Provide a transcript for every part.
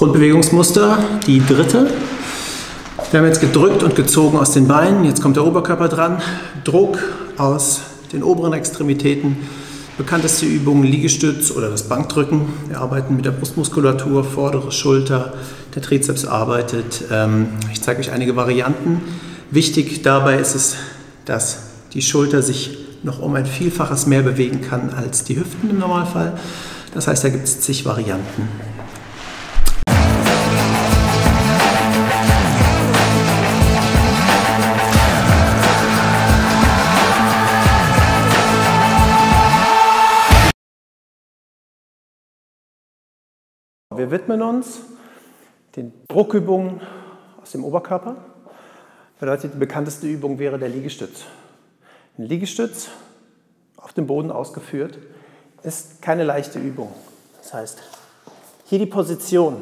Grundbewegungsmuster, die dritte. Wir haben jetzt gedrückt und gezogen aus den Beinen. Jetzt kommt der Oberkörper dran. Druck aus den oberen Extremitäten. Bekannteste Übungen Liegestütz oder das Bankdrücken. Wir arbeiten mit der Brustmuskulatur, vordere Schulter, der Trizeps arbeitet. Ähm, ich zeige euch einige Varianten. Wichtig dabei ist es, dass die Schulter sich noch um ein Vielfaches mehr bewegen kann als die Hüften im Normalfall. Das heißt, da gibt es zig Varianten. Wir widmen uns den Druckübungen aus dem Oberkörper. Bedeutet, die bekannteste Übung wäre der Liegestütz. Ein Liegestütz auf dem Boden ausgeführt ist keine leichte Übung. Das heißt, hier die Position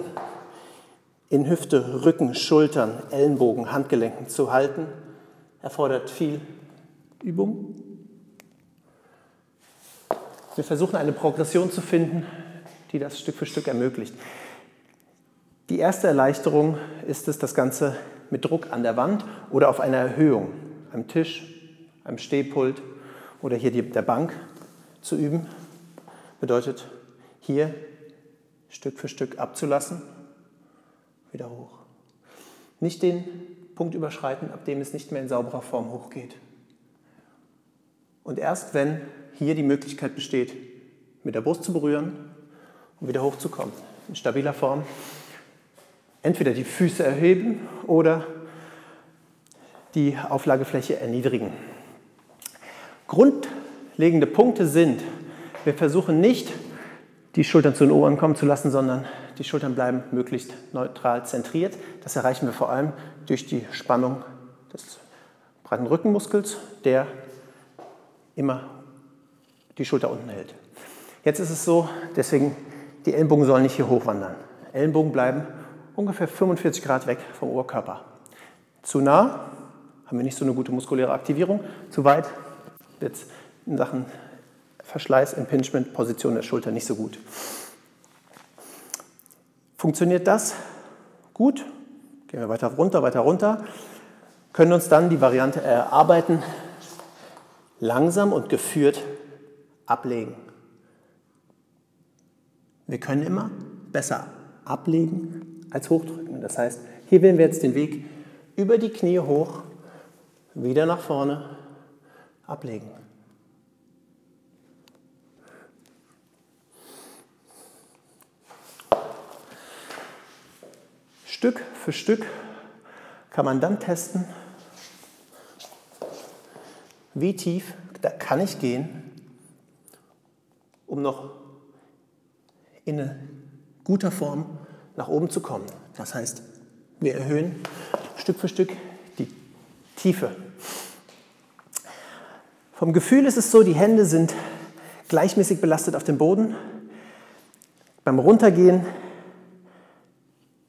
in Hüfte, Rücken, Schultern, Ellenbogen, Handgelenken zu halten, erfordert viel Übung. Wir versuchen eine Progression zu finden, die das Stück für Stück ermöglicht. Die erste Erleichterung ist es, das Ganze mit Druck an der Wand oder auf einer Erhöhung, am Tisch, am Stehpult oder hier der Bank zu üben. Bedeutet hier Stück für Stück abzulassen, wieder hoch. Nicht den Punkt überschreiten, ab dem es nicht mehr in sauberer Form hochgeht. Und erst wenn hier die Möglichkeit besteht, mit der Brust zu berühren und wieder hochzukommen, in stabiler Form, entweder die Füße erheben oder die Auflagefläche erniedrigen. Grundlegende Punkte sind, wir versuchen nicht, die Schultern zu den Ohren kommen zu lassen, sondern die Schultern bleiben möglichst neutral zentriert. Das erreichen wir vor allem durch die Spannung des breiten Rückenmuskels, der immer die Schulter unten hält. Jetzt ist es so, deswegen, die Ellenbogen sollen nicht hier hochwandern. Ellenbogen bleiben ungefähr 45 Grad weg vom Oberkörper. Zu nah haben wir nicht so eine gute muskuläre Aktivierung. Zu weit wird es in Sachen Verschleiß, Impingement, Position der Schulter nicht so gut. Funktioniert das gut? Gehen wir weiter runter, weiter runter. Können uns dann die Variante erarbeiten, langsam und geführt ablegen. Wir können immer besser ablegen als hochdrücken. Das heißt, hier wählen wir jetzt den Weg über die Knie hoch, wieder nach vorne, ablegen. Stück für Stück kann man dann testen, wie tief da kann ich gehen, um noch in guter Form nach oben zu kommen. Das heißt, wir erhöhen Stück für Stück die Tiefe. Vom Gefühl ist es so, die Hände sind gleichmäßig belastet auf dem Boden. Beim Runtergehen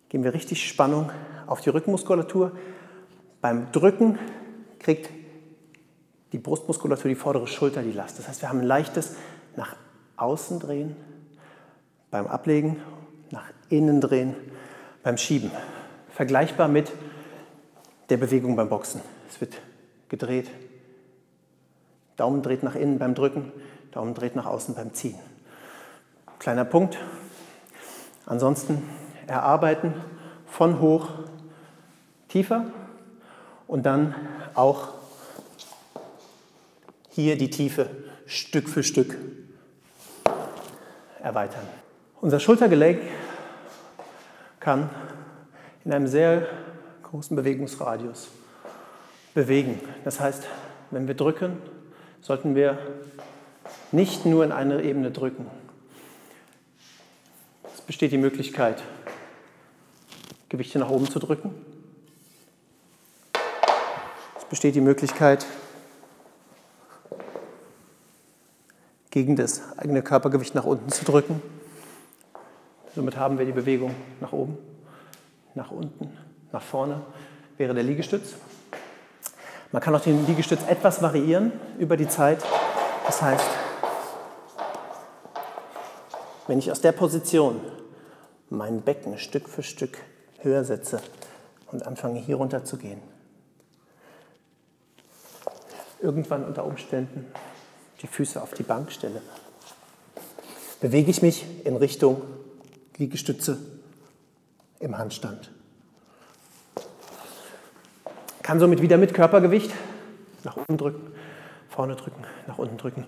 geben wir richtig Spannung auf die Rückenmuskulatur. Beim Drücken kriegt die Brustmuskulatur, die vordere Schulter die Last. Das heißt, wir haben ein leichtes nach außen drehen beim Ablegen nach innen drehen beim Schieben. Vergleichbar mit der Bewegung beim Boxen. Es wird gedreht. Daumen dreht nach innen beim Drücken, Daumen dreht nach außen beim Ziehen. Kleiner Punkt. Ansonsten erarbeiten von hoch tiefer und dann auch hier die Tiefe Stück für Stück erweitern. Unser Schultergelenk kann in einem sehr großen Bewegungsradius bewegen. Das heißt, wenn wir drücken, sollten wir nicht nur in eine Ebene drücken. Es besteht die Möglichkeit, Gewichte nach oben zu drücken. Es besteht die Möglichkeit, gegen das eigene Körpergewicht nach unten zu drücken. Somit haben wir die Bewegung nach oben, nach unten, nach vorne, wäre der Liegestütz. Man kann auch den Liegestütz etwas variieren über die Zeit. Das heißt, wenn ich aus der Position mein Becken Stück für Stück höher setze und anfange hier runter zu gehen. Irgendwann unter Umständen die Füße auf die Bank stelle, bewege ich mich in Richtung Liegestütze im Handstand. Kann somit wieder mit Körpergewicht nach oben drücken, vorne drücken, nach unten drücken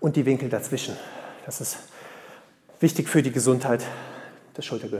und die Winkel dazwischen. Das ist wichtig für die Gesundheit des Schultergürtels.